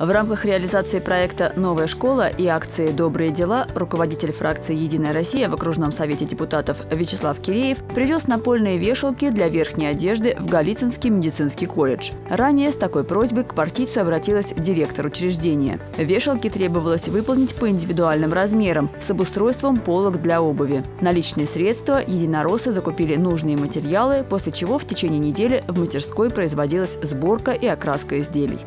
В рамках реализации проекта «Новая школа» и акции «Добрые дела» руководитель фракции «Единая Россия» в окружном совете депутатов Вячеслав Киреев привез напольные вешалки для верхней одежды в Голицынский медицинский колледж. Ранее с такой просьбой к партийцу обратилась директор учреждения. Вешалки требовалось выполнить по индивидуальным размерам с обустройством полок для обуви. Наличные средства единороссы закупили нужные материалы, после чего в течение недели в мастерской производилась сборка и окраска изделий.